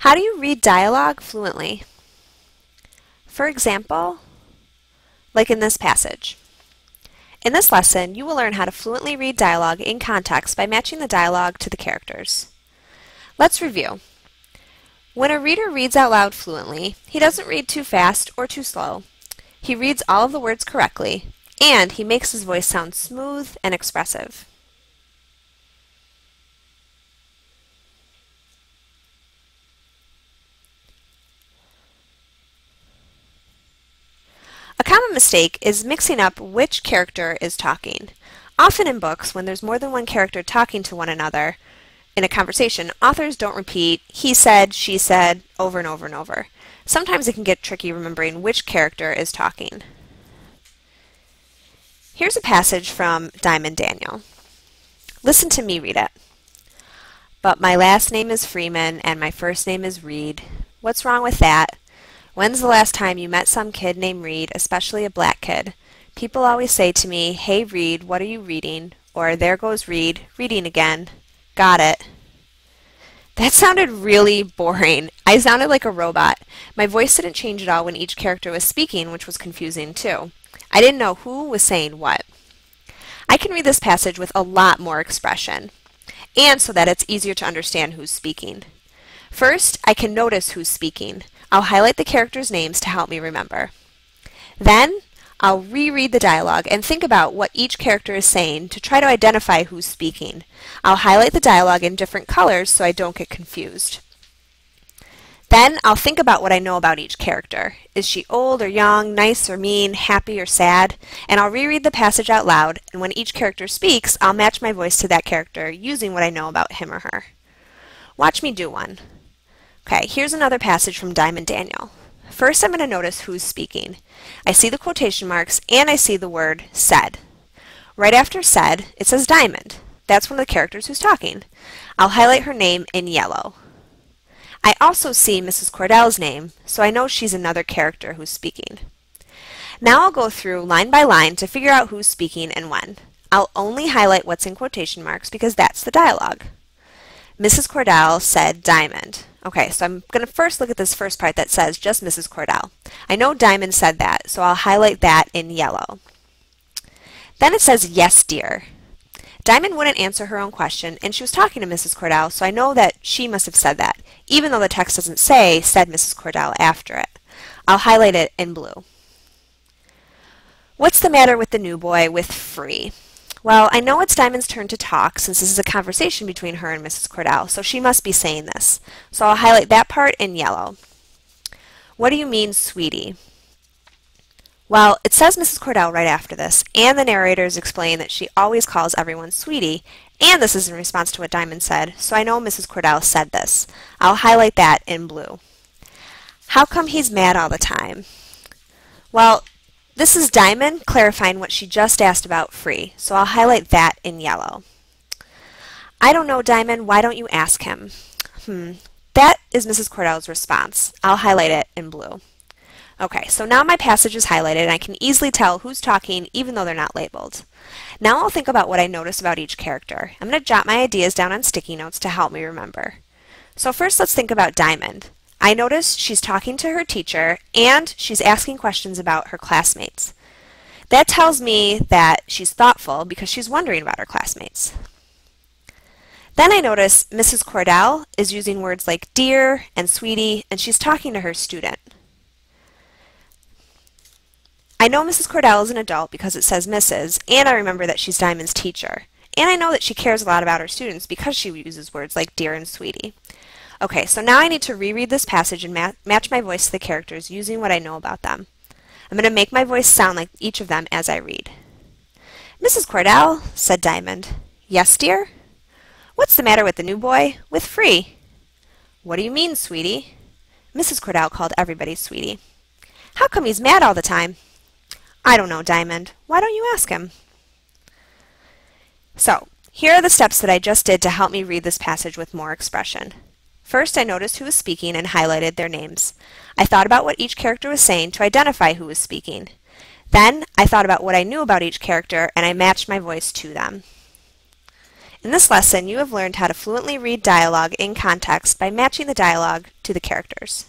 How do you read dialogue fluently? For example, like in this passage. In this lesson, you will learn how to fluently read dialogue in context by matching the dialogue to the characters. Let's review. When a reader reads out loud fluently, he doesn't read too fast or too slow. He reads all of the words correctly, and he makes his voice sound smooth and expressive. A common mistake is mixing up which character is talking. Often in books, when there's more than one character talking to one another in a conversation, authors don't repeat he said, she said over and over and over. Sometimes it can get tricky remembering which character is talking. Here's a passage from Dyamonde Daniel. Listen to me read it. But my last name is Freeman and my first name is Reed. What's wrong with that? When's the last time you met some kid named Reed, especially a black kid? People always say to me, Hey Reed, what are you reading? Or there goes Reed, reading again. Got it. That sounded really boring. I sounded like a robot. My voice didn't change at all when each character was speaking, which was confusing too. I didn't know who was saying what. I can read this passage with a lot more expression, and so that it's easier to understand who's speaking. First, I can notice who's speaking. I'll highlight the characters' names to help me remember. Then, I'll reread the dialogue and think about what each character is saying to try to identify who's speaking. I'll highlight the dialogue in different colors so I don't get confused. Then I'll think about what I know about each character. Is she old or young, nice or mean, happy or sad? And I'll reread the passage out loud, and when each character speaks, I'll match my voice to that character using what I know about him or her. Watch me do one. Okay, here's another passage from Dyamonde Daniel. First, I'm going to notice who's speaking. I see the quotation marks and I see the word said. Right after said, it says Dyamonde. That's one of the characters who's talking. I'll highlight her name in yellow. I also see Mrs. Cordell's name, so I know she's another character who's speaking. Now I'll go through line by line to figure out who's speaking and when. I'll only highlight what's in quotation marks because that's the dialogue. Mrs. Cordell said Dyamonde. Okay, so I'm going to first look at this first part that says just Mrs. Cordell. I know Dyamonde said that, so I'll highlight that in yellow. Then it says, yes, dear. Dyamonde wouldn't answer her own question, and she was talking to Mrs. Cordell, so I know that she must have said that, even though the text doesn't say, said Mrs. Cordell after it. I'll highlight it in blue. What's the matter with the new boy with Free? Well, I know it's Dyamonde's turn to talk since this is a conversation between her and Mrs. Cordell, so she must be saying this. So I'll highlight that part in yellow. What do you mean, sweetie? Well, it says Mrs. Cordell right after this, and the narrators explain that she always calls everyone sweetie, and this is in response to what Dyamonde said, so I know Mrs. Cordell said this. I'll highlight that in blue. How come he's mad all the time? Well, this is Dyamonde clarifying what she just asked about Free, so I'll highlight that in yellow. I don't know, Dyamonde. Why don't you ask him? Hmm. That is Mrs. Cordell's response. I'll highlight it in blue. Okay, so now my passage is highlighted and I can easily tell who's talking even though they're not labeled. Now I'll think about what I notice about each character. I'm going to jot my ideas down on sticky notes to help me remember. So first let's think about Dyamonde. I notice she's talking to her teacher and she's asking questions about her classmates. That tells me that she's thoughtful because she's wondering about her classmates. Then I notice Mrs. Cordell is using words like dear and sweetie, and she's talking to her student. I know Mrs. Cordell is an adult because it says Mrs., and I remember that she's Dyamonde's teacher. And I know that she cares a lot about her students because she uses words like dear and sweetie. Okay, so now I need to reread this passage and ma match my voice to the characters using what I know about them. I'm going to make my voice sound like each of them as I read. Mrs. Cordell, said Dyamonde. Yes, dear? What's the matter with the new boy? With Free. What do you mean, sweetie? Mrs. Cordell called everybody sweetie. How come he's mad all the time? I don't know, Dyamonde. Why don't you ask him? So, here are the steps that I just did to help me read this passage with more expression. First, I noticed who was speaking and highlighted their names. I thought about what each character was saying to identify who was speaking. Then, I thought about what I knew about each character and I matched my voice to them. In this lesson, you have learned how to fluently read dialogue in context by matching the dialogue to the characters.